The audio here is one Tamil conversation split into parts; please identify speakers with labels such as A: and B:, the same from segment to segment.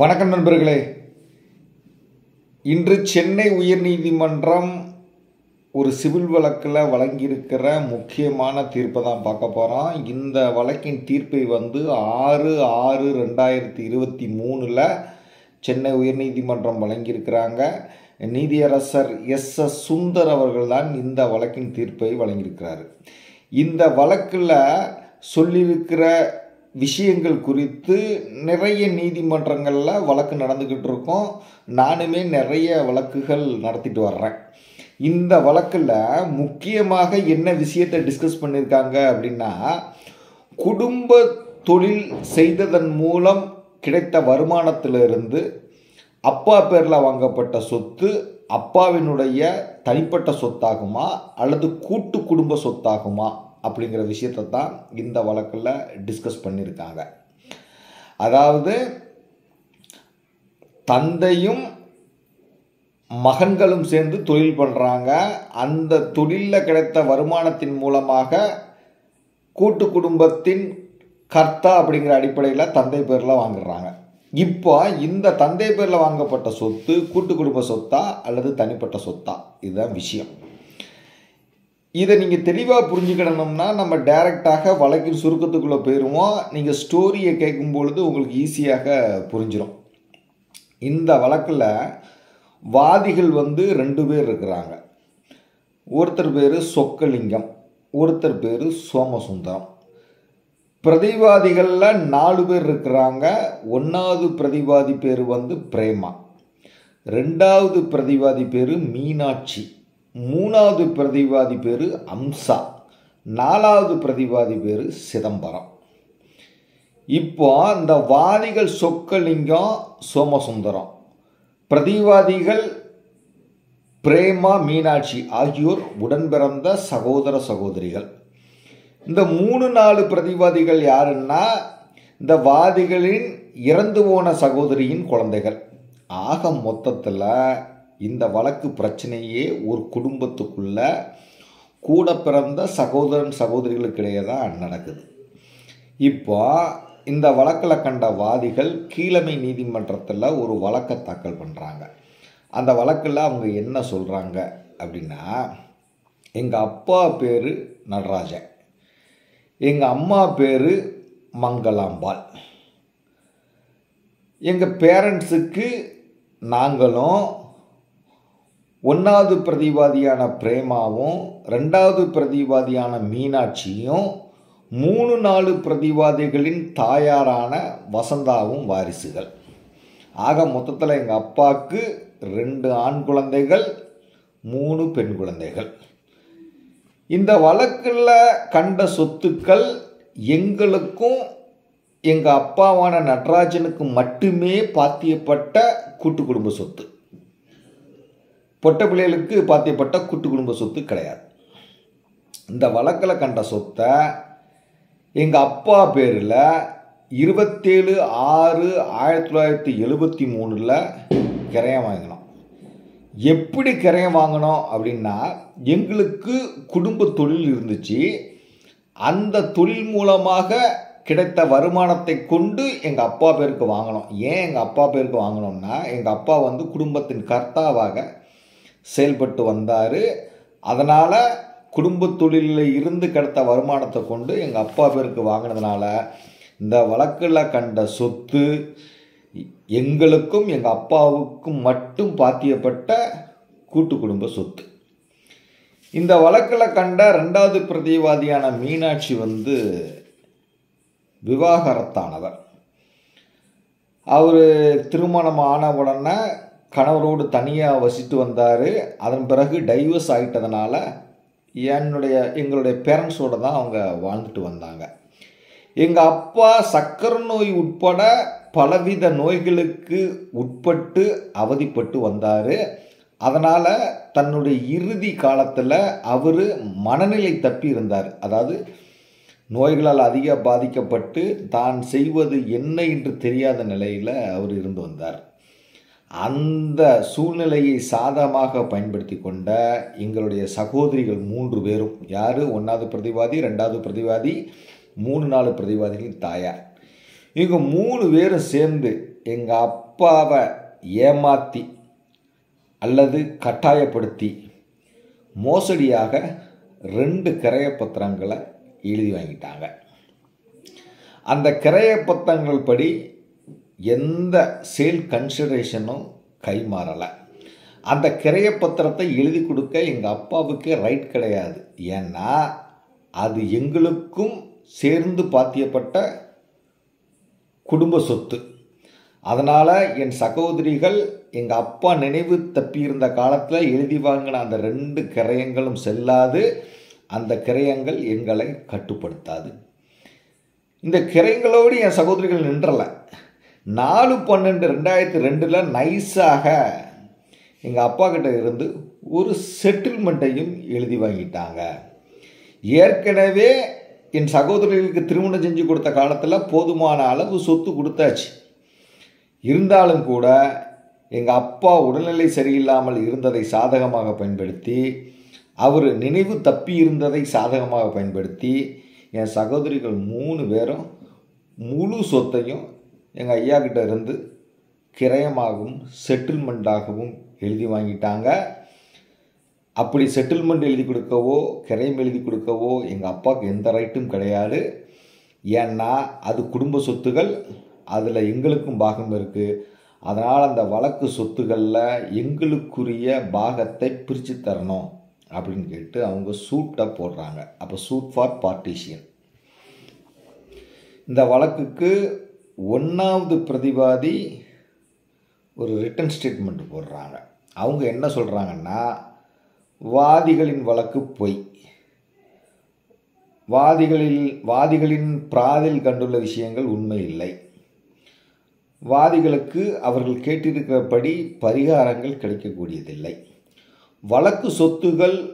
A: வணக்கம் நண்பர்களே. இன்று சென்னை உயர்நீதிமன்றம் ஒரு சிவில் வழக்கில் வழங்கியிருக்கிற முக்கியமான தீர்ப்பை தான் பார்க்க போகிறோம் இந்த வழக்கின் தீர்ப்பை வந்து ஆறு ஆறு ரெண்டாயிரத்தி இருபத்தி மூணில் சென்னை உயர்நீதிமன்றம் வழங்கியிருக்கிறாங்க. நீதியரசர் எஸ் எஸ் சுந்தர் அவர்கள் தான் இந்த வழக்கின் தீர்ப்பை வழங்கியிருக்கிறார். இந்த வழக்கில் சொல்லியிருக்கிற விஷயங்கள் குறித்து நிறைய நீதிமன்றங்களில் வழக்கு நடந்துக்கிட்டு இருக்கோம். நானுமே நிறைய வழக்குகள் நடத்திட்டு வர்றேன். இந்த வழக்கில் முக்கியமாக என்ன விஷயத்தை டிஸ்கஸ் பண்ணியிருக்காங்க அப்படின்னா குடும்ப தொழில் செய்ததன் மூலம் கிடைத்த வருமானத்திலிருந்து அப்பா பேரில் வாங்கப்பட்ட சொத்து அப்பாவினுடைய தனிப்பட்ட சொத்தாகுமா? அல்லது கூட்டு குடும்ப சொத்தாகுமா? அப்படிங்கிற விஷயத்தை தான் இந்த வழக்கில் டிஸ்கஸ் பண்ணியிருக்காங்க. அதாவது தந்தையும் மகன்களும் சேர்ந்து தொழில் பண்ணுறாங்க அந்த தொழிலில் கிடைத்த வருமானத்தின் மூலமாக கூட்டு குடும்பத்தின் கர்த்தா அப்படிங்கிற அடிப்படையில் தந்தை பேரில் வாங்குறாங்க. இப்போ இந்த தந்தை பேரில் வாங்கப்பட்ட சொத்து கூட்டு குடும்ப சொத்தா அல்லது தனிப்பட்ட சொத்தா? இதுதான் விஷயம். இதை நீங்கள் தெளிவாக புரிஞ்சுக்கிடணும்னா நம்ம டைரெக்டாக வழக்கின் சுருக்கத்துக்குள்ளே போயிடுவோம் நீங்கள் ஸ்டோரியை கேட்கும் பொழுது உங்களுக்கு ஈஸியாக புரிஞ்சிடும் இந்த வழக்கில் வாதிகள் வந்து ரெண்டு பேர் இருக்கிறாங்க. ஒருத்தர் பேர் சொக்கலிங்கம் ஒருத்தர் பேர் சோமசுந்தரம். பிரதிவாதிகளில் நாலு பேர் இருக்கிறாங்க. ஒன்றாவது பிரதிவாதி பேர் வந்து பிரேமா. ரெண்டாவது பிரதிவாதி பேர் மீனாட்சி. மூணாவது பிரதிவாதி பேர் அம்சா. நாலாவது பிரதிவாதி பேர் சிதம்பரம். இப்போ இந்த வாதிகள் சொக்கலிங்கம் சோமசுந்தரம். பிரதிவாதிகள் பிரேமா மீனாட்சி ஆகியோர் உடன் பிறந்த சகோதர சகோதரிகள். இந்த மூணு நாலு பிரதிவாதிகள் யாருன்னா இந்த வாதிகளின் இறந்து போன சகோதரியின் குழந்தைகள். ஆக மொத்தத்தில் இந்த வழக்கு பிரச்சனையே ஒரு குடும்பத்துக்குள்ள கூட பிறந்த சகோதரன் சகோதரிகளுக்கிடையே தான் நடக்குது. இப்போ இந்த வழக்கில் கண்ட வாதிகள் கீழமை நீதிமன்றத்தில் ஒரு வழக்கை தாக்கல் பண்ணுறாங்க அந்த வழக்கில் அவங்க என்ன சொல்கிறாங்க அப்படின்னா எங்கள் அப்பா பேர் நடராஜன். எங்கள் அம்மா பேர் மங்களாம்பாள் எங்கள் பேரண்ட்ஸுக்கு நாங்களும் ஒன்றாவது பிரதிவாதியான பிரேமாவும் ரெண்டாவது பிரதிவாதியான மீனாட்சியும் மூணு நாலு பிரதிவாதிகளின் தாயாரான வசந்தாவும் வாரிசுகள். ஆக மொத்தத்தில் எங்கள் அப்பாவுக்கு ரெண்டு ஆண் குழந்தைகள் மூணு பெண் குழந்தைகள். இந்த வழக்கில் கண்ட சொத்துக்கள் எங்களுக்கும் எங்கள் அப்பாவான நடராஜனுக்கு மட்டுமே பாத்தியப்பட்ட கூட்டு குடும்ப சொத்து. பொட்ட பிள்ளைகளுக்கு பாத்தியப்பட்ட கூட்டு குடும்ப சொத்து கிடையாது. இந்த வழக்கில் கண்ட சொத்தை எங்கள் அப்பா பேரில் இருபத்தேழு ஆறு ஆயிரத்தி தொள்ளாயிரத்தி எழுபத்தி மூணில் கிரையம் வாங்கினோம். எப்படி கிரையம் வாங்கினோம் அப்படின்னா எங்களுக்கு குடும்ப தொழில் இருந்துச்சு. அந்த தொழில் மூலமாக கிடைத்த வருமானத்தை கொண்டு எங்கள் அப்பா பேருக்கு வாங்கினோம். ஏன் எங்கள் அப்பா பேருக்கு வாங்கினோம்னா எங்கள் அப்பா வந்து குடும்பத்தின் கர்த்தாவாக செயல்பட்டு வந்தார். அதனால் குடும்ப தொழிலில் இருந்து கிடைத்த வருமானத்தை கொண்டு எங்கள் அப்பா பேருக்கு வாங்கினதுனால இந்த வழக்கில் கண்ட சொத்து எங்களுக்கும் எங்கள் அப்பாவுக்கும் மட்டும் பாத்தியப்பட்ட கூட்டு குடும்ப சொத்து. இந்த வழக்கில் கண்ட ரெண்டாவது பிரதிவாதியான மீனாட்சி வந்து விவாகரத்தானவர். அவர் திருமணம் ஆன உடனே கணவரோடு தனியாக வசித்து வந்தார். அதன் பிறகு டைவர்ஸ் ஆகிட்டதுனால என்னுடைய எங்களுடைய பேரண்ட்ஸோடு தான் அவங்க வாழ்ந்துட்டு வந்தாங்க. எங்கள் அப்பா சக்கரை நோய் உட்பட பலவித நோய்களுக்கு உட்பட்டு அவதிப்பட்டு வந்தார். அதனால் தன்னுடைய இறுதி காலத்தில் அவர் மனநிலை தப்பி இருந்தார். அதாவது நோய்களால் அதிக பாதிக்கப்பட்டு தான் செய்வது என்ன என்று தெரியாத நிலையில் அவர் இருந்து வந்தார். அந்த சூழ்நிலையை சாதகமாக பயன்படுத்தி கொண்ட எங்களுடைய சகோதரிகள் மூன்று பேரும். யார்? ஒன்றாவது பிரதிவாதி ரெண்டாவது பிரதிவாதி மூணு நாலு பிரதிவாதிகளின் தாயார். இவங்க மூணு பேரும் சேர்ந்து எங்கள் அப்பாவை ஏமாற்றி அல்லது கட்டாயப்படுத்தி மோசடியாக ரெண்டு கிரையப்பத்திரங்களை எழுதி வாங்கிட்டாங்க. அந்த கிரைய பத்திரங்கள் படி எந்த சேல் கன்சிடரேஷனும் கைமாறலை. அந்த கிரைய பத்திரத்தை எழுதி கொடுக்க எங்கள் அப்பாவுக்கே ரைட் கிடையாது. ஏன்னா அது எங்களுக்கும் சேர்ந்து பாத்தியப்பட்ட குடும்ப சொத்து. அதனால் என் சகோதரிகள் எங்கள் அப்பா நினைவு தப்பியிருந்த காலத்தில் எழுதி வாங்கின அந்த ரெண்டு கிரயங்களும் செல்லாது. அந்த கிரயங்கள் எங்களை கட்டுப்படுத்தாது. இந்த கிரயங்களோடு என் சகோதரிகள் நின்றல. நாலு பன்னெண்டு ரெண்டாயிரத்தி ரெண்டில் நைஸாக எங்கள் அப்பா கிட்ட இருந்து ஒரு செட்டில்மெண்ட்டையும் எழுதி வாங்கிட்டாங்க. ஏற்கனவே என் சகோதரிகளுக்கு திருமணம் செஞ்சு கொடுத்த காலத்தில் போதுமான அளவு சொத்து கொடுத்தாச்சு. இருந்தாலும் கூட எங்கள் அப்பா உடல்நிலை சரியில்லாமல் இருந்ததை சாதகமாக பயன்படுத்தி அவர் நினைவு தப்பி இருந்ததை சாதகமாக பயன்படுத்தி என் சகோதரிகள் மூணு பேரும் முழு சொத்தையும் எங்கள் ஐயா கிட்ட இருந்து கிரயமாகவும் செட்டில்மெண்ட்டாகவும் எழுதி வாங்கிட்டாங்க. அப்படி செட்டில்மெண்ட் எழுதி கொடுக்கவோ கிரயம் எழுதி கொடுக்கவோ எங்கள் அப்பாவுக்கு எந்த ரைட்டும் கிடையாது. ஏன்னா அது குடும்ப சொத்துகள் அதில் எங்களுக்கும் பாகம் இருக்குது அதனால் அந்த வழக்கு சொத்துகளில் எங்களுக்குரிய பாகத்தை பிரித்து தரணும் அப்படின்னு கேட்டு அவங்க சூட்டை போடுறாங்க. அப்போ சூட் ஃபார் பார்ட்டிஷியன் இந்த வழக்குக்கு ஒன்றாவது பிரதிவாதி ஒரு ரிட்டன் ஸ்டேட்மெண்ட் போடுறாங்க. அவங்க என்ன சொல்கிறாங்கன்னா வாதிகளின் வழக்கு பொய். வாதிகளில் வாதிகளின் பிராதில் கண்டுள்ள விஷயங்கள் உண்மை இல்லை. வாதிகளுக்கு அவர்கள் கேட்டிருக்கிறபடி பரிகாரங்கள் கிடைக்கக்கூடியதில்லை. வழக்கு சொத்துகள்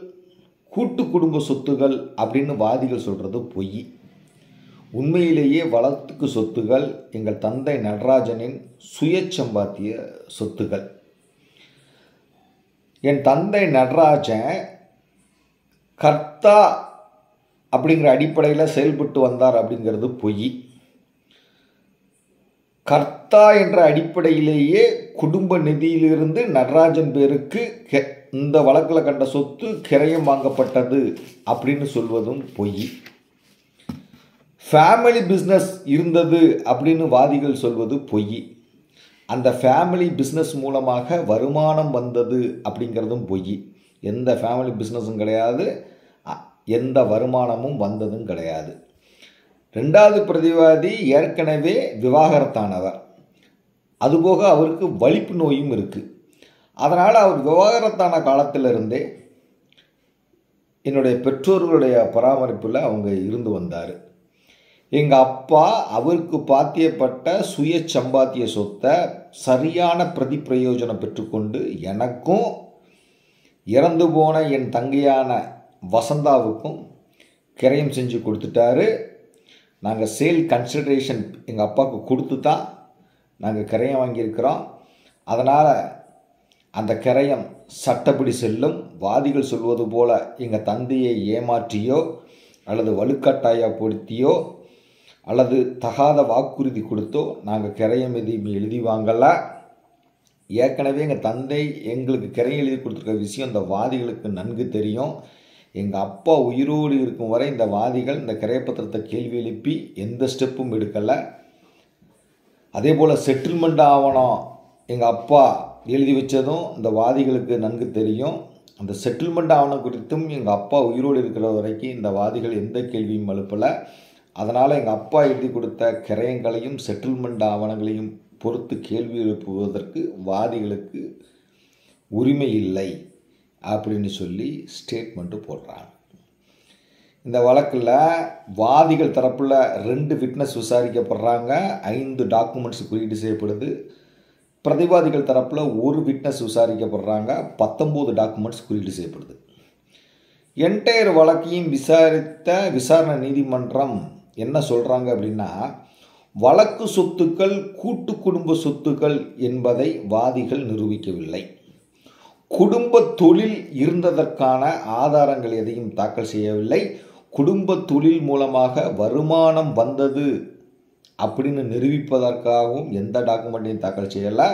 A: கூட்டு குடும்ப சொத்துகள் அப்படின்னு வாதிகள் சொல்கிறது பொய். உண்மையிலேயே வளத்துக்கு சொத்துகள் எங்கள் தந்தை நடராஜனின் சுயச்சம்பாத்திய சொத்துகள். என் தந்தை நடராஜன் கர்த்தா அப்படிங்கிற அடிப்படையில் செயல்பட்டு வந்தார் அப்படிங்கிறது பொய். கர்த்தா என்ற அடிப்படையிலேயே குடும்ப நிதியிலிருந்து நடராஜன் பேருக்கு இந்த வழக்கில் கண்ட சொத்து கிரயம் வாங்கப்பட்டது அப்படின்னு சொல்வதும் பொய். ஃபேமிலி பிஸ்னஸ் இருந்தது அப்படின்னு வாதிகள் சொல்வது பொய். அந்த ஃபேமிலி பிஸ்னஸ் மூலமாக வருமானம் வந்தது அப்படிங்கிறதும் பொய். எந்த ஃபேமிலி பிஸ்னஸும் கிடையாது. எந்த வருமானமும் வந்ததும் கிடையாது. ரெண்டாவது பிரதிவாதி ஏற்கனவே விவாகரத்தானவர். அதுபோக அவருக்கு வலிப்பு நோயும் இருக்குது அதனால் அவர் விவாகரத்தான காலத்திலிருந்தே என்னுடைய பெற்றோர்களுடைய பராமரிப்பில் அவங்க இருந்து வந்தார். எங்கள் அப்பா அவருக்கு பாத்தியப்பட்ட சுய சம்பாத்திய சொத்தை சரியான பிரதி பிரயோஜனம் பெற்றுக்கொண்டு எனக்கும் இறந்து போன என் தங்கையான வசந்தாவுக்கும் கிரயம் செஞ்சு கொடுத்துட்டாரு. நாங்கள் சேல் கன்சிடரேஷன் எங்கள் அப்பாவுக்கு கொடுத்து தான் நாங்கள் கிரயம் வாங்கியிருக்கிறோம். அதனால் அந்த கிரயம் சட்டப்படி செல்லும். வாதிகள் சொல்வது போல் எங்கள் தந்தையை ஏமாற்றியோ அல்லது வலுக்கட்டாயப்படுத்தியோ அல்லது தகாத வாக்குறுதி கொடுத்தோ நாங்கள் கிரையம் எதையும் எழுதி வாங்கலை. ஏற்கனவே எங்கள் தந்தை எங்களுக்கு கிரையம் எழுதி கொடுத்துருக்க விஷயம் இந்த வாதிகளுக்கு நன்கு தெரியும். எங்கள் அப்பா உயிரோடு இருக்கும் வரை இந்த வாதிகள் இந்த கிரையப்பத்திரத்தை கேள்வி எழுப்பி எந்த ஸ்டெப்பும் எடுக்கலை. அதே போல் செட்டில்மெண்ட் ஆவணம் எங்கள் அப்பா எழுதி வச்சதும் இந்த வாதிகளுக்கு நன்கு தெரியும். அந்த செட்டில்மெண்ட் ஆவணம் குறித்தும் எங்கள் அப்பா உயிரோடு இருக்கிற வரைக்கும் இந்த வாதிகள் எந்த கேள்வியும் எழுப்பலை. அதனால் எங்கள் அப்பா எழுதி கொடுத்த கிரயங்களையும் செட்டில்மெண்ட் ஆவணங்களையும் பொறுத்து கேள்வி எழுப்புவதற்கு வாதிகளுக்கு உரிமை இல்லை அப்படின்னு சொல்லி ஸ்டேட்மெண்ட்டு போடுறாங்க. இந்த வழக்கில் வாதிகள் தரப்பில் ரெண்டு விட்னஸ் விசாரிக்கப்படுறாங்க. ஐந்து டாக்குமெண்ட்ஸ் குறியீடு செய்யப்படுது. பிரதிவாதிகள் தரப்பில் ஒரு விட்னஸ் விசாரிக்கப்படுறாங்க. பத்தொம்போது டாக்குமெண்ட்ஸ் குறியீடு செய்யப்படுது. என்டையர் வழக்கையும் விசாரித்த விசாரணை நீதிமன்றம் என்ன சொல்கிறாங்க அப்படின்னா வழக்கு சொத்துக்கள் கூட்டு குடும்ப சொத்துக்கள் என்பதை வாதிகள் நிரூபிக்கவில்லை. குடும்ப தொழில் இருந்ததற்கான ஆதாரங்கள் எதையும் தாக்கல் செய்யவில்லை. குடும்ப தொழில் மூலமாக வருமானம் வந்தது அப்படின்னு நிரூபிப்பதற்காகவும் எந்த டாக்குமெண்ட்டையும் தாக்கல் செய்யலை.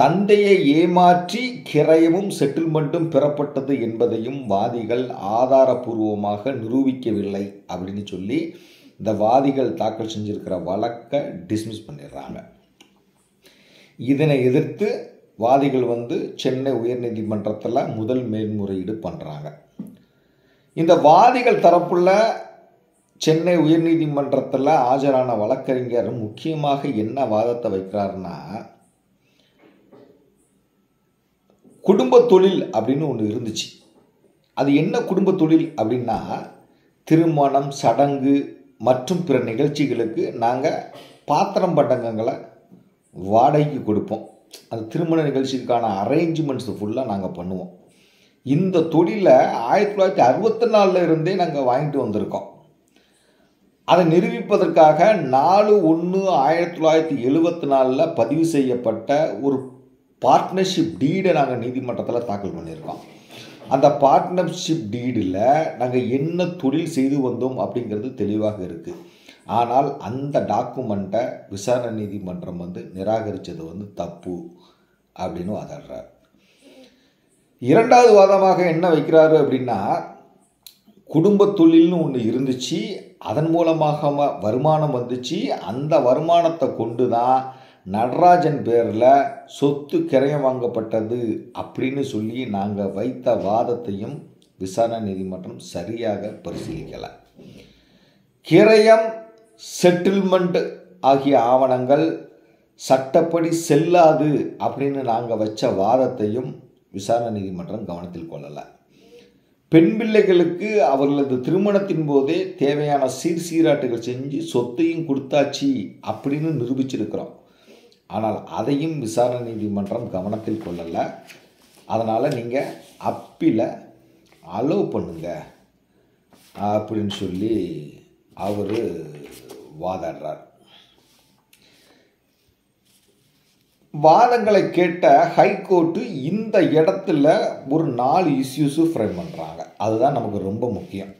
A: தந்தையை ஏமாற்றி கிரயமும் செட்டில்மெண்ட்டும் பெறப்பட்டது என்பதையும் வாதிகள் ஆதாரபூர்வமாக நிரூபிக்கவில்லை அப்படின்னு சொல்லி இந்த வாதிகள் தாக்கல் செஞ்சிருக்கிற வழக்கை டிஸ்மிஸ் பண்ணிடுறாங்க. இதனை எதிர்த்து வாதிகள் வந்து சென்னை உயர்நீதிமன்றத்தில் முதல் மேல்முறையீடு பண்ணுறாங்க இந்த வாதிகள் தரப்புள்ள சென்னை உயர்நீதிமன்றத்தில் ஆஜரான வழக்கறிஞர் முக்கியமாக என்ன வாதத்தை வைக்கிறாருன்னா குடும்ப தொழில் அப்படின்னு ஒன்று இருந்துச்சு. அது என்ன குடும்ப தொழில் அப்படின்னா திருமணம் சடங்கு மற்றும் பிற நிகழ்ச்சிகளுக்கு நாங்கள் பாத்திரம் பண்டங்கங்களை வாடகைக்கு கொடுப்போம். அந்த திருமண நிகழ்ச்சிக்கான அரேஞ்ச்மெண்ட்ஸ் ஃபுல்லாக நாங்கள் பண்ணுவோம். இந்த தொழிலை ஆயிரத்தி தொள்ளாயிரத்தி அறுபத்தி நாலில் இருந்தே நாங்கள் வாங்கிட்டு வந்திருக்கோம். அதை நிரூபிப்பதற்காக நாலு ஒன்று ஆயிரத்தி தொள்ளாயிரத்தி எழுபத்தி நாலில் பதிவு செய்யப்பட்ட ஒரு பார்ட்னர்ஷிப் டீடை நாங்கள் நீதிமன்றத்தில் தாக்கல் பண்ணியிருக்கோம். அந்த பார்ட்னர்ஷிப் டீடில் நாங்கள் என்ன தொழில் செய்து வந்தோம் அப்படிங்கிறது தெளிவாக இருக்குது ஆனால் அந்த டாக்குமெண்ட்டை விசாரணை நீதிமன்றம் வந்து நிராகரித்தது வந்து தப்பு அப்படின்னு வாதாடுறார். இரண்டாவது வாதமாக என்ன வைக்கிறாரு அப்படின்னா குடும்ப தொழில்னு ஒன்று இருந்துச்சு அதன் மூலமாக வருமானம் வந்துச்சு அந்த வருமானத்தை கொண்டு தான் நடராஜன் பேரில் சொத்து கிரயம் வாங்கப்பட்டது அப்படின்னு சொல்லி நாங்கள் வைத்த வாதத்தையும் விசாரணை நீதிமன்றம் சரியாக பரிசீலிக்கலை. கிரயம் செட்டில்மெண்ட் ஆகிய ஆவணங்கள் சட்டப்படி செல்லாது அப்படின்னு நாங்கள் வச்ச வாதத்தையும் விசாரணை நீதிமன்றம் கவனத்தில் கொள்ளலை. பெண் பிள்ளைகளுக்கு அவர்களது திருமணத்தின் போதே தேவையான சீர் சீராட்டுகள் செஞ்சு சொத்தையும் கொடுத்தாச்சு அப்படின்னு நிரூபிச்சிருக்கிறோம். ஆனால் அதையும் விசாரணை நீதிமன்றம் கவனத்தில் கொள்ளலை. அதனால் நீங்கள் அப்பில் அலோவ் பண்ணுங்க. அப்படின்னு சொல்லி அவர் வாதாடுறார். வாதங்களை கேட்ட ஹைகோர்ட்டு இந்த இடத்துல ஒரு நாலு இஷ்யூஸும் ஃப்ரேம் பண்ணுறாங்க அதுதான் நமக்கு ரொம்ப முக்கியம்.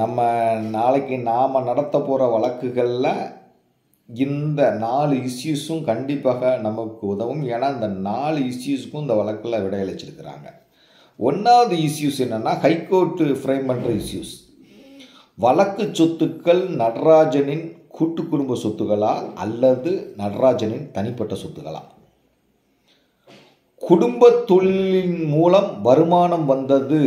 A: நம்ம நாளைக்கு நாம் நடத்த போகிற வழக்குகளில் இந்த நாலு இஷ்யூஸும் கண்டிப்பாக நமக்கு உதவும். ஏன்னா இந்த நாலு இஷ்யூஸுக்கும் இந்த வழக்கில் விடையளிச்சிருக்கிறாங்க. ஒன்றாவது இஷ்யூஸ் என்னென்னா ஹைகோர்ட்டு ஃப்ரேம் பண்ணுற இஷ்யூஸ் வழக்கு சொத்துக்கள் நடராஜனின் கூட்டு குடும்ப சொத்துகளா அல்லது நடராஜனின் தனிப்பட்ட சொத்துகளா குடும்ப தொழிலின் மூலம் வருமானம் வந்தது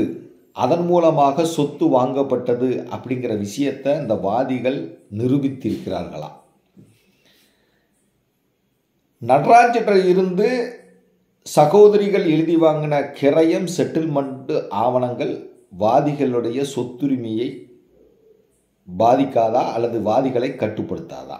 A: அதன் மூலமாக சொத்து வாங்கப்பட்டது அப்படிங்கிற விஷயத்தை இந்த வாதிகள் நிரூபித்திருக்கிறார்களா? நடராஜிட்ட இருந்து சகோதரிகள் எழுதி வாங்கின கிரயம் செட்டில்மெண்ட் ஆவணங்கள் வாதிகளுடைய சொத்துரிமையை பாதிக்காதா அல்லது வாதிகளை கட்டுப்படுத்தாதா?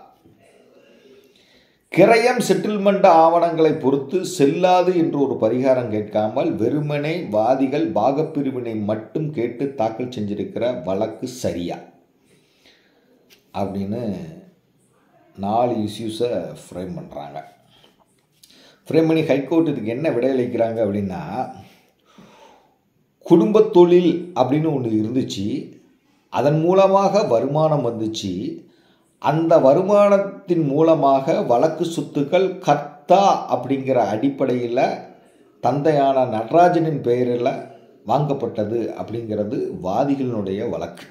A: கிரயம் செட்டில்மெண்ட் ஆவணங்களை பொறுத்து செல்லாது என்று ஒரு பரிகாரம் கேட்காமல் வெறுமனே வாதிகள் பாகப்பிரிவினை மட்டும் கேட்டு தாக்கல் செஞ்சிருக்கிற வழக்கு சரியா? அப்படின்னு நாலு இஷ்யூஸை ஃப்ரேம் பண்ணுறாங்க ஃப்ரேம் பண்ணி ஹைகோர்ட் இதுக்கு என்ன விடையளிக்கிறாங்க அப்படின்னா குடும்ப தொழில் அப்படின்னு ஒன்று இருந்துச்சு அதன் மூலமாக வருமானம் வந்துச்சு அந்த வருமானத்தின் மூலமாக வழக்கு சொத்துக்கள் கர்த்தா அப்படிங்கிற அடிப்படையில் தந்தையான நடராஜனின் பெயரில் வாங்கப்பட்டது அப்படிங்கிறது வாதிகளினுடைய வழக்கு.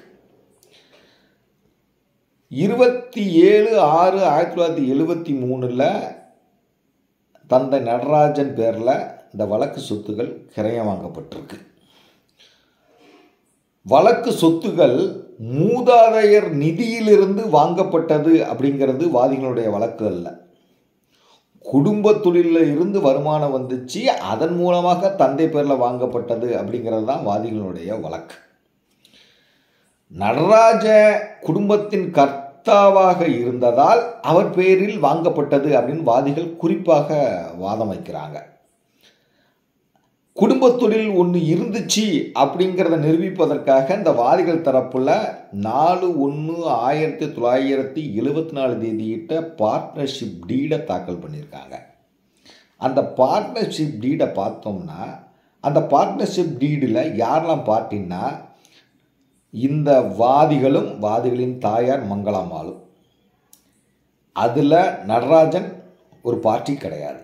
A: இருபத்தி ஏழு ஆறு ஆயிரத்தி தொள்ளாயிரத்தி எழுபத்தி மூணில் தந்தை நடராஜன் பேரில் இந்த வழக்கு சொத்துகள் கிரயம் வாங்கப்பட்டிருக்கு வழக்கு சொத்துகள் மூதாதையர் நிதியிலிருந்து வாங்கப்பட்டது அப்படிங்கிறது வாதிகளுடைய வழக்கு அல்ல. குடும்ப தொழிலில் இருந்து வருமானம் வந்துச்சு அதன் மூலமாக தந்தை பேரில் வாங்கப்பட்டது அப்படிங்கிறது தான் வாதிகளுடைய வழக்கு. நடராஜ குடும்பத்தின் கர்த்தாவாக இருந்ததால் அவர் பேரில் வாங்கப்பட்டது அப்படின்னு வாதிகள் குறிப்பாக வாதம் வைக்கிறாங்க. குடும்ப தொழில் ஒன்று இருந்துச்சு அப்படிங்கிறத நிரூபிப்பதற்காக இந்த வாதிகள் தரப்புல நாலு ஒன்று ஆயிரத்தி தொள்ளாயிரத்தி எழுபத்தி நாலு தேதியிட்ட பார்ட்னர்ஷிப் டீடை தாக்கல் பண்ணியிருக்காங்க. அந்த பார்ட்னர்ஷிப் டீடை பார்த்தோம்னா அந்த பார்ட்னர்ஷிப் டீடில் யாரெல்லாம் பார்ட்டின்னா இந்த வாதிகளும் வாதிகளின் தாயார் மங்களாம்மாளும் அதில் நடராஜன் ஒரு பார்ட்டி கிடையாது.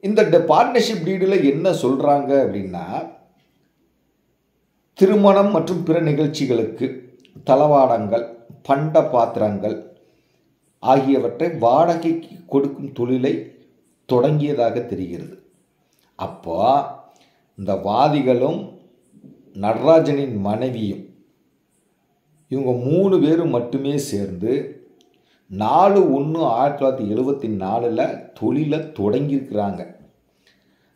A: இந்த பார்ட்னர்ஷிப் டீடில் என்ன சொல்கிறாங்க அப்படின்னா திருமணம் மற்றும் பிற நிகழ்ச்சிகளுக்கு தளவாடங்கள் பண்ட பாத்திரங்கள் ஆகியவற்றை வாடகைக்கு கொடுக்கும் தொழிலை தொடங்கியதாக தெரிகிறது. அப்போ இந்த வாதிகளும் நடராஜனின் மனைவியும் இவங்க மூணு பேரும் மட்டுமே சேர்ந்து நாலு ஒன்று ஆயிரத்தி தொள்ளாயிரத்தி எழுபத்தி நாலில் தொழிலை தொடங்கியிருக்கிறாங்க.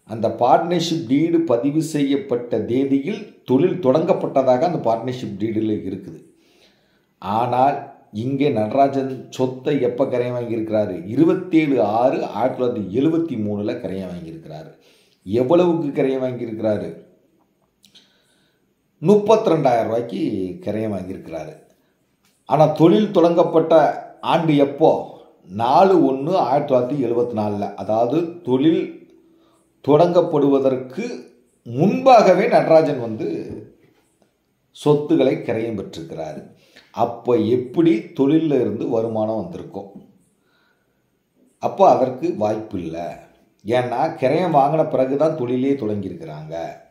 A: அந்த பார்ட்னர்ஷிப் டீடு பதிவு செய்யப்பட்ட தேதியில் தொழில் தொடங்கப்பட்டதாக அந்த பார்ட்னர்ஷிப் டீடில் இருக்குது. ஆனால் இங்கே நடராஜன் சொத்தை எப்போ கரையை வாங்கியிருக்கிறாரு? இருபத்தேழு ஆறு ஆயிரத்தி தொள்ளாயிரத்தி எழுபத்தி மூணில் கரையை வாங்கியிருக்கிறாரு. எவ்வளவுக்கு கரையை வாங்கியிருக்கிறாரு? முப்பத்தி ரெண்டாயிரம் ரூபாய்க்கு கிரையம் வாங்கியிருக்கிறாரு. ஆனால் தொழில் தொடங்கப்பட்ட ஆண்டு எப்போ? நாலு ஒன்று ஆயிரத்தி தொள்ளாயிரத்தி எழுபத்தி நாலில். அதாவது தொழில் தொடங்கப்படுவதற்கு முன்பாகவே நடராஜன் வந்து சொத்துக்களை கிரையம் பெற்றிருக்கிறாரு. அப்போ எப்படி தொழிலில் இருந்து வருமானம் வந்திருக்கும்? அப்போ அதற்கு வாய்ப்பு இல்லை ஏன்னா கிரையம் வாங்கின பிறகு தான் தொழிலே தொடங்கியிருக்கிறாங்க.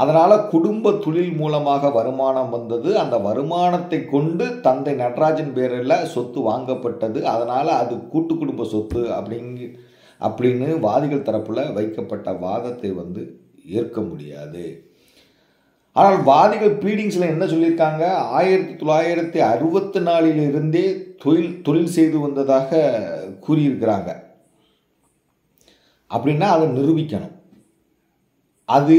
A: அதனால் குடும்ப தொழில் மூலமாக வருமானம் வந்தது. அந்த வருமானத்தை கொண்டு தந்தை நடராஜன் பேரில் சொத்து வாங்கப்பட்டது. அதனால் அது கூட்டு குடும்ப சொத்து அப்படிங்க அப்படின்னு வாதிகள் தரப்பில் வைக்கப்பட்ட வாதத்தை வந்து ஏற்க முடியாது. ஆனால் வாதிகள் பீடிங்ஸில் என்ன சொல்லியிருக்காங்க? ஆயிரத்தி தொள்ளாயிரத்தி அறுபத்தி நாலிலிருந்தே தொழில் தொழில் செய்து வந்ததாக கூறியிருக்கிறாங்க. அப்படின்னா அதை நிரூபிக்கணும். அது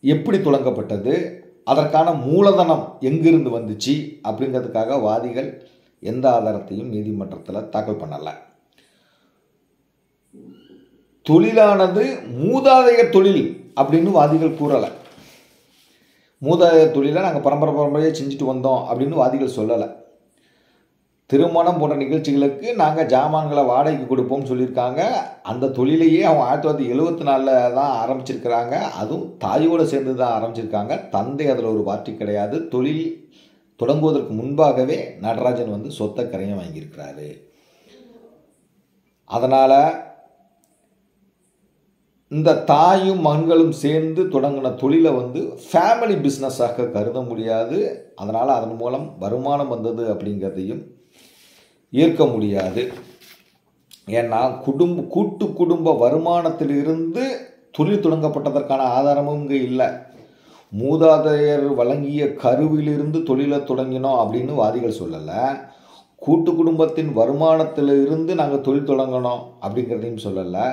A: எப்படி தொடங்கப்பட்டது அதற்கான மூலதனம் எங்கிருந்து வந்துச்சு அப்படிங்கிறதுக்காக வாதிகள் எந்த ஆதாரத்தையும் நீதிமன்றத்தில் தாக்கல் பண்ணலை. தொழிலானது மூதாதைய தொழில் அப்படின்னு வாதிகள் கூறலை. மூதாதைய தொழிலை நாங்கள் பரம்பரை பரம்பரையாக செஞ்சுட்டு வந்தோம் அப்படின்னு வாதிகள் சொல்லலை. திருமணம் போன்ற நிகழ்ச்சிகளுக்கு நாங்கள் ஜாமான்களை வாடகைக்கு கொடுப்போம்னு சொல்லியிருக்காங்க. அந்த தொழிலையே அவங்க ஆயிரத்தி தொள்ளாயிரத்தி எழுபத்தி நாலில் தான் ஆரம்பிச்சிருக்கிறாங்க. அதுவும் தாயோடு சேர்ந்து தான் ஆரம்பிச்சிருக்காங்க. தந்தை அதில் ஒரு பார்ட்டி கிடையாது. தொழில் தொடங்குவதற்கு முன்பாகவே நடராஜன் வந்து சொத்தை கரையம் வாங்கியிருக்கிறாரு. அதனால் இந்த தாயும் மகன்களும் சேர்ந்து தொடங்கின தொழிலை வந்து ஃபேமிலி பிஸ்னஸாக கருத முடியாது. அதனால் அதன் மூலம் வருமானம் வந்தது அப்படிங்கிறதையும் ஈர்க்க முடியாது. ஏன்னா குடும்ப கூட்டு குடும்ப வருமானத்திலிருந்து தொழில் தொடங்கப்பட்டதற்கான ஆதாரமும் இங்கே இல்லை. மூதாதையர் வழங்கிய கருவிலிருந்து தொழிலை தொடங்கினோம் அப்படின்னு வாதிகள் சொல்லலை. கூட்டு குடும்பத்தின் வருமானத்திலிருந்து நாங்கள் தொழில் தொடங்கினோம் அப்படிங்கிறதையும் சொல்லலை.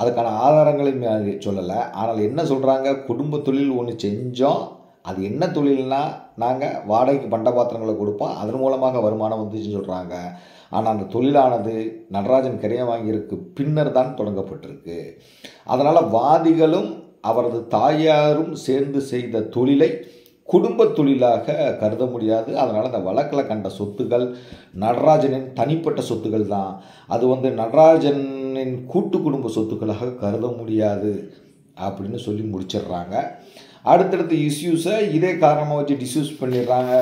A: அதுக்கான ஆதாரங்களையும் சொல்லலை. ஆனால் என்ன சொல்கிறாங்க குடும்ப தொழில் ஒன்று செஞ்சோம். அது என்ன தொழில்னா நாங்கள் வாடகைக்கு பண்ட பாத்திரங்களை கொடுப்போம். அதன் மூலமாக வருமானம் வந்துச்சுன்னு சொல்கிறாங்க ஆனால் அந்த தொழிலானது நடராஜன் கரையம் வாங்கியிருக்கு பின்னர் தான் தொடங்கப்பட்டிருக்கு. அதனால் வாதிகளும் அவரது தாயாரும் சேர்ந்து செய்த தொழிலை குடும்ப தொழிலாக கருத முடியாது. அதனால் அந்த வழக்கில் கண்ட சொத்துகள் நடராஜனின் தனிப்பட்ட சொத்துக்கள் தான். அது வந்து நடராஜனின் கூட்டு குடும்ப சொத்துக்களாக கருத முடியாது அப்படின்னு சொல்லி முடிச்சிடுறாங்க. அடுத்தடுத்த இஷ்யூஸை இதே காரணமாக வச்சு டிஸ்யூஸ் பண்ணிடுறாங்க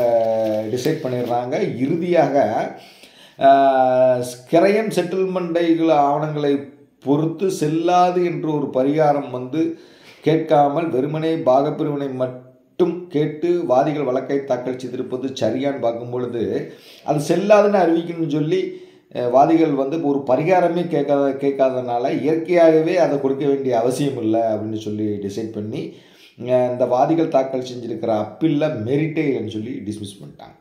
A: டிசைட் பண்ணிடுறாங்க. இறுதியாக கிரயம் செட்டில்மெண்டைகள் ஆவணங்களை பொறுத்து செல்லாது என்று ஒரு பரிகாரம் வந்து கேட்காமல் வெறுமனே பாகப்பிரிவினை மட்டும் கேட்டு வாதிகள் வழக்கை தாக்கல் செய்திருப்பது சரியான்னு பார்க்கும் பொழுது அது செல்லாதுன்னு அறிவிக்கணும்னு சொல்லி வாதிகள் வந்து ஒரு பரிகாரமே கேட்காத கேட்காதனால இயற்கையாகவே அதை கொடுக்க வேண்டிய அவசியம் இல்லை அப்படின்னு சொல்லி டிசைட் பண்ணி இந்த வாதிகள் தாக்கல் செஞ்சிருக்கிற அப்பில்ல மெரிட்டேன்னு சொல்லி டிஸ்மிஸ் பண்ணிட்டாங்க.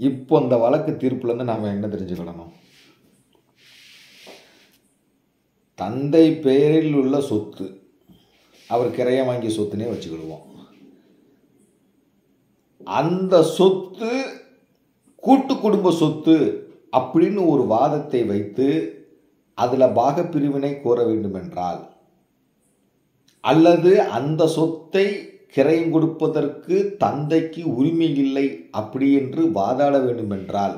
A: இப்போ அந்த வழக்கு தீர்ப்புலேருந்து நாம் என்ன தெரிஞ்சுக்கணும் தந்தை பெயரில் உள்ள சொத்து அவர் கிரையம் வாங்கிய சொத்துனே வச்சுக்கிடுவோம். அந்த சொத்து கூட்டு குடும்ப சொத்து அப்படின்னு ஒரு வாதத்தை வைத்து அதில் பாகப்பிரிவினை கோர வேண்டும் என்றால் அல்லது அந்த சொத்தை கிரயம் கொடுப்பதற்கு தந்தைக்கு உரிமை இல்லை அப்படி என்று வாதாட வேண்டுமென்றால்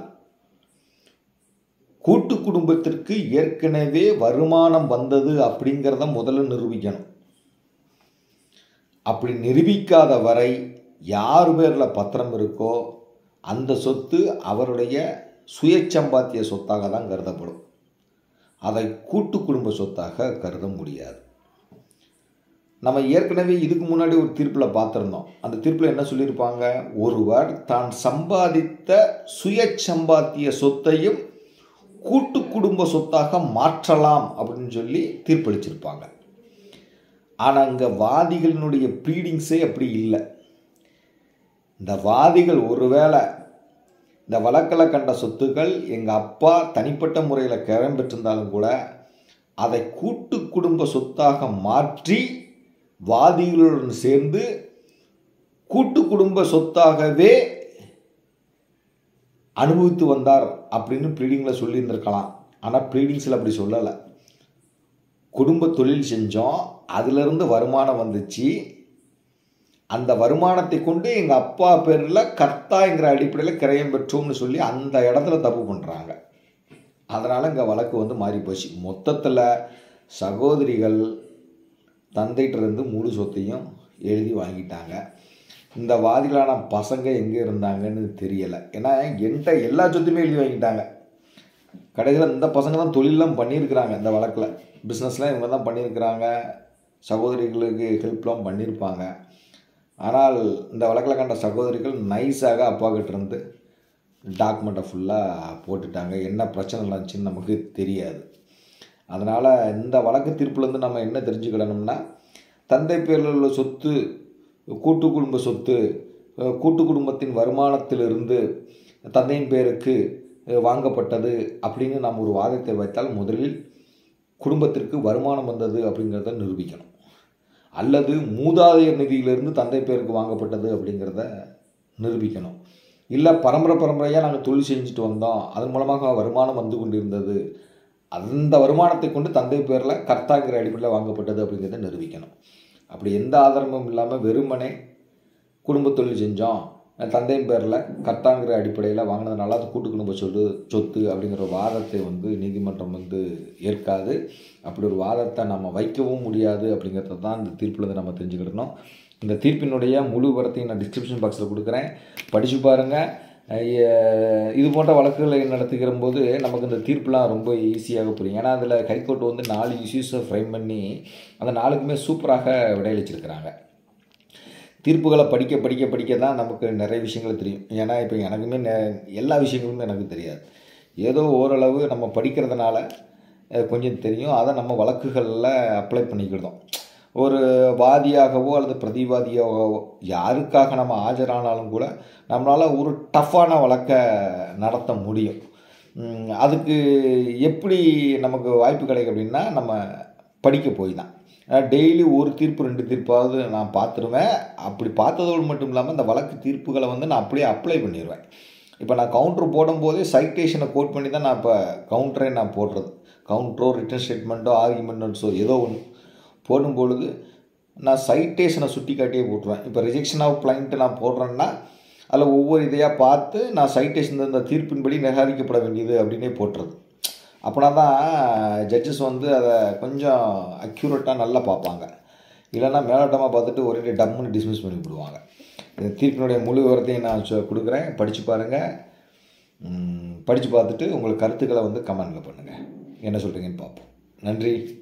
A: கூட்டு குடும்பத்திற்கு ஏற்கனவே வருமானம் வந்தது அப்படிங்கிறத முதல்ல நிரூபிக்கணும். அப்படி நிரூபிக்காத வரை யார் பேரில் பத்திரம் இருக்கோ அந்த சொத்து அவருடைய சுயச்சம்பாத்திய சொத்தாக தான் கருதப்படும். அதை கூட்டு குடும்ப சொத்தாக கருத முடியாது. நம்ம ஏற்கனவே இதுக்கு முன்னாடி ஒரு தீர்ப்பில் பார்த்துருந்தோம். அந்த தீர்ப்பில் என்ன சொல்லியிருப்பாங்க? ஒருவர் தான் சம்பாதித்த சுய சம்பாத்திய சொத்தையும் கூட்டு குடும்ப சொத்தாக மாற்றலாம் அப்படின்னு சொல்லி தீர்ப்பளிச்சிருப்பாங்க. ஆனால் அங்கே வாதிகளினுடைய ப்ரீடிங்ஸே அப்படி இல்லை. இந்த வாதிகள் ஒருவேளை இந்த வழக்கில் கண்ட சொத்துக்கள் எங்கள் அப்பா தனிப்பட்ட முறையில் கிரம் இருந்தாலும் கூட அதை கூட்டு குடும்ப சொத்தாக மாற்றி வாதிகளுடன் சேர்ந்து கூட்டு குடும்ப சொத்தாகவே அனுபவித்து வந்தார் அப்படின்னு ப்ரீடிங்கில் சொல்லியிருந்திருக்கலாம். ஆனால் ப்ரீடிங்ஸில் அப்படி சொல்லலை. குடும்ப தொழில் செஞ்சோம். அதிலிருந்து வருமானம் வந்துச்சு. அந்த வருமானத்தை கொண்டு எங்கள் அப்பா பேரில் கர்த்தாங்கிற அடிப்படையில் கிரயம் பெற்றோம்னு சொல்லி அந்த இடத்துல தப்பு பண்ணுறாங்க அதனால் இங்கே வழக்கு வந்து மாறி போச்சு மொத்தத்தில் சகோதரிகள் தந்தைகிட்டருந்து முழு சொத்தையும் எழுதி வாங்கிட்டாங்க. இந்த வாதிகளான பசங்க எங்கே இருந்தாங்கன்னு தெரியலை. ஏன்னா என்கிட்ட எல்லா சொத்துமே எழுதி வாங்கிட்டாங்க. கடைசியில் இந்த பசங்க தான் தொழிலெலாம் பண்ணியிருக்கிறாங்க. இந்த வழக்கில் பிஸ்னஸ்லாம் இவங்க தான் பண்ணியிருக்கிறாங்க. சகோதரிகளுக்கு ஹெல்ப்லாம் பண்ணியிருப்பாங்க. ஆனால் இந்த வழக்கில் கண்ட சகோதரிகள் நைஸாக அப்பாகிட்ட இருந்து டாக்குமெண்ட்டை ஃபுல்லாக போட்டுட்டாங்க. என்ன பிரச்சனை இருந்துச்சுன்னு நமக்கு தெரியாது. அதனால் இந்த வழக்கு தீர்ப்புலேருந்து நம்ம என்ன தெரிஞ்சுக்கிடணும்னா தந்தை பேரில் உள்ள சொத்து கூட்டு குடும்ப சொத்து கூட்டு குடும்பத்தின் வருமானத்திலிருந்து தந்தையின் பேருக்கு வாங்கப்பட்டது அப்படின்னு நாம் ஒரு வாதத்தை வைத்தால் முதலில் குடும்பத்திற்கு வருமானம் வந்தது அப்படிங்கிறத நிரூபிக்கணும். அல்லது மூதாதையர் நிதியிலிருந்து தந்தை பேருக்கு வாங்கப்பட்டது அப்படிங்கிறத நிரூபிக்கணும். இல்லை பரம்பரை பரம்பரையாக நாங்கள் தொழில் செஞ்சுட்டு வந்தோம். அதன் மூலமாக வருமானம் வந்து கொண்டிருந்தது அந்த வருமானத்தை கொண்டு தந்தை பேரில் கர்த்தாங்கிற அடிப்படையில் வாங்கப்பட்டது அப்படிங்கிறத நிரூபிக்கணும். அப்படி எந்த ஆதாரமும் இல்லாமல் வெறுமனே குடும்ப தொழில் செஞ்சோம் தந்தையின் பேரில் கர்த்தாங்கிற அடிப்படையில் வாங்கினதுனால அது கூட்டு குடும்ப சொல்லு சொத்து அப்படிங்கிற வாதத்தை வந்து நீதிமன்றம் வந்து ஏற்காது. அப்படி ஒரு வாதத்தை நம்ம வைக்கவும் முடியாது அப்படிங்கிறத தான் இந்த தீர்ப்புலேருந்து நம்ம தெரிஞ்சுக்கிடணும். இந்த தீர்ப்பினுடைய முழு வரத்தையும் நான் டிஸ்கிரிப்ஷன் பாக்ஸில் கொடுக்குறேன். படித்து பாருங்கள் இது போன்ற வழக்குகளை நடத்துகிற போது நமக்கு இந்த தீர்ப்புலாம் ரொம்ப ஈஸியாக புரியும். ஏன்னா அதில் ஹைகோர்ட் வந்து நாலு இஷ்யூஸை ஃப்ரேம் பண்ணி அந்த நாளுக்குமே சூப்பராக விடையளிச்சிருக்கிறாங்க. தீர்ப்புகளை படிக்க படிக்க படிக்க தான் நமக்கு நிறைய விஷயங்கள் தெரியும். ஏன்னா இப்போ எனக்குமே நெ- எல்லா விஷயங்களுமே எனக்கு தெரியாது. ஏதோ ஓரளவு நம்ம படிக்கிறதுனால கொஞ்சம் தெரியும். அதை நம்ம வழக்குகளில் அப்ளை பண்ணிக்கிட்டோம் ஒரு வாதியாகவோ அல்லது பிரதிவாதியாகவோ யாருக்காக நம்ம ஆஜரானாலும் கூட நம்மளால் ஒரு டஃப்பான வழக்கை நடத்த முடியும். அதுக்கு எப்படி நமக்கு வாய்ப்பு கிடைக்கும் அப்படின்னா நம்ம படிக்க போய் தான். டெய்லி ஒரு தீர்ப்பு ரெண்டு தீர்ப்பாவது நான் பார்த்துருவேன். அப்படி பார்த்ததோடு மட்டும் இல்லாமல் இந்த வழக்கு தீர்ப்புகளை வந்து நான் அப்படியே அப்ளை பண்ணிடுவேன் இப்போ நான் கவுண்டர் போடும்போதே சைட்டேஷனை கோட் பண்ணி தான் நான் இப்போ கவுண்டரே நான் போடுறது. கவுண்டரோ ரிட்டன் ஸ்டேட்மெண்ட்டோ ஆர்குமெண்ட்ஸோ ஏதோ ஒன்று போடும் பொழுது நான் சைட்டேஷனை சுட்டி காட்டியே போட்டுருவேன். இப்போ ரிஜெக்ஷன் ஆஃப் பிளைண்ட்டு நான் போடுறேன்னா அதில் ஒவ்வொரு இதையாக பார்த்து நான் சைட்டேஷன் இந்த தீர்ப்பின்படி நிராகரிக்கப்பட வேண்டியது அப்படின்னே போட்டுறது. அப்படின்னா தான் ஜட்ஜஸ் வந்து அதை கொஞ்சம் அக்யூரேட்டாக நல்லா பார்ப்பாங்க. இல்லைன்னா மேலோட்டமாக பார்த்துட்டு ஒரே டம்முன்னு டிஸ்மிஸ் பண்ணி விடுவாங்க. இந்த தீர்ப்பினுடைய முழு விவரத்தையும் நான் சொ- கொடுக்குறேன். படித்து பாருங்கள் படித்து பார்த்துட்டு உங்கள் கருத்துக்களை வந்து கமெண்டில் பண்ணுங்கள் என்ன சொல்கிறீங்கன்னு பார்ப்போம். நன்றி.